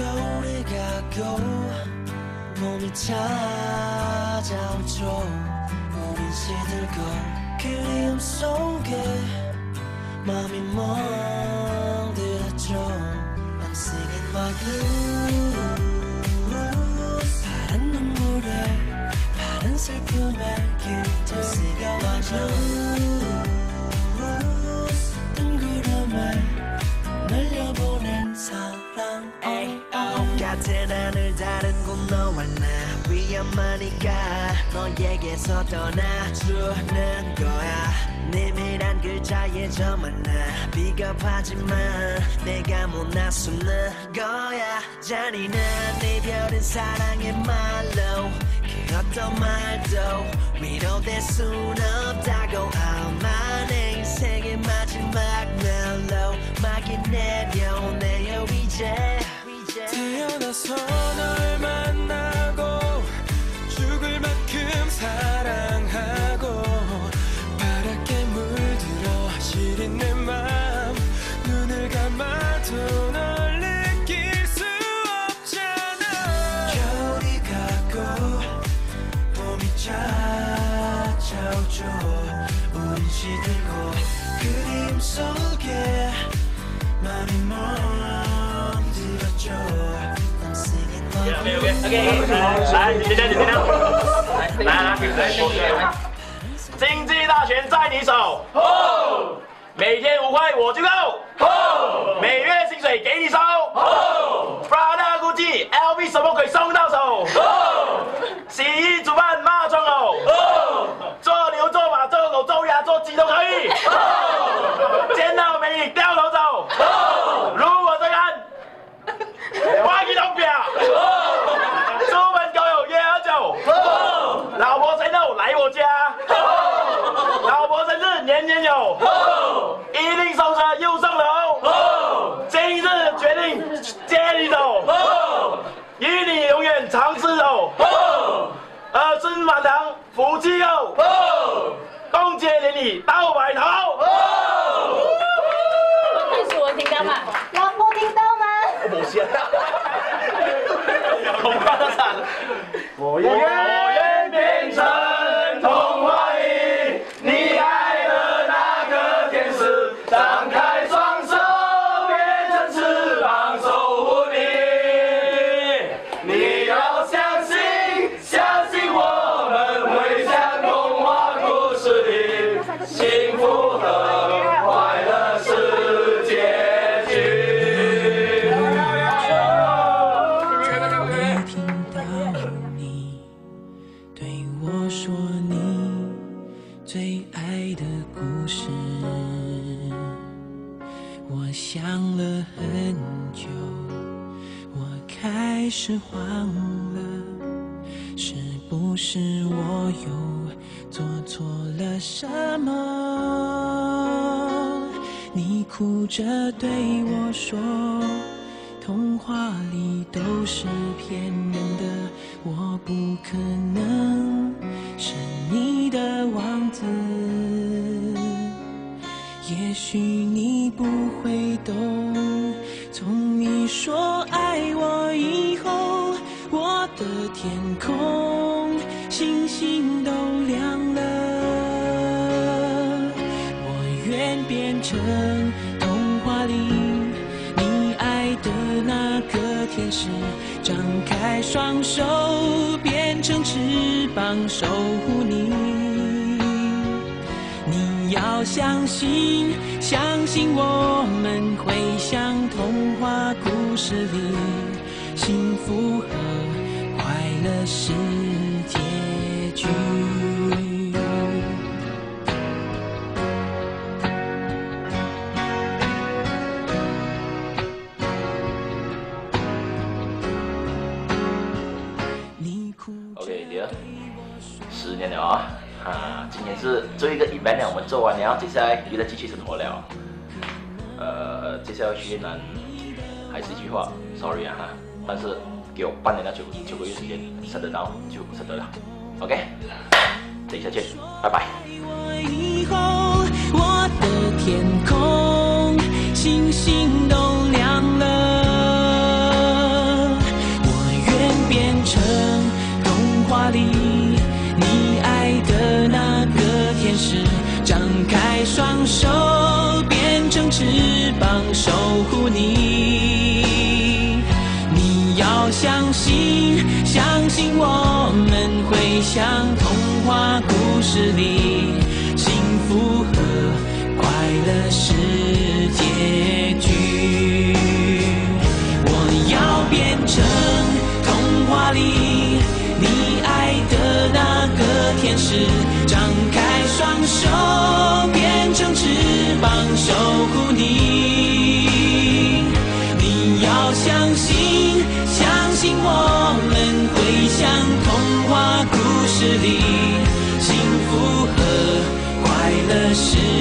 겨울이 가고 봄이 찾아오죠. 우린 시들고 그리움 속에 마음이 멍들었죠. I'm singing my blues. 파란 눈물에 파란 슬픔에 깃들 I'm singing 같은 하늘 다른 곳 너와 나 위험하니까 너에게서 떠나주는 거야. 내밀한 글자에 저 만 나 비겁하지만 내가 못 나서는 거야. 잔인한 이별은 사랑의 말로 그 어떤 말도 위로될 순 없다고. 아마 내 인생의 마지막 멜로 막이 내려 经济大权在你手，每天五块我就够，每月薪水给你收，Prada、Gucci、LV 什么鬼送到手，洗衣煮饭骂窗口，做牛做马做狗做鸭做鸡都可以，见到美女掉头走，如果这个案。花一张表，出门狗友约喝酒，老婆生肉来我家，老婆生日年年有，一定送车又上楼，今日决定接你走，与你永远长厮守，儿孙满堂福气厚，共结连理到白头。开始我听到吗？老婆听到吗？冇事啊，童话都惨了。我愿我想了很久，我开始慌了，是不是我又做错了什么？你哭着对我说。童话里都是骗人的，我不可能是你的王子。也许你不会懂，从你说爱我以后，我的天空星星都亮了。我愿变成童话里你爱的那个天使，张开双手变成翅膀守护你。要相信，相信我们会像童话故事里，幸福和快乐是结局。你哭着 OK，第二，十年了啊，啊，今天是最后一个 event 了，我们做完了，接下来又在继续生活了。呃，接下来去越南，还是一句话，sorry 啊哈，但是给我半年到九九个月时间，省得到就舍得了。OK，等一下见，拜拜。我以后，我的天空星星都。帮守护你。你要相信相信我们会像童话故事里幸福和快乐是结局我们会像童话故事里幸福和快乐是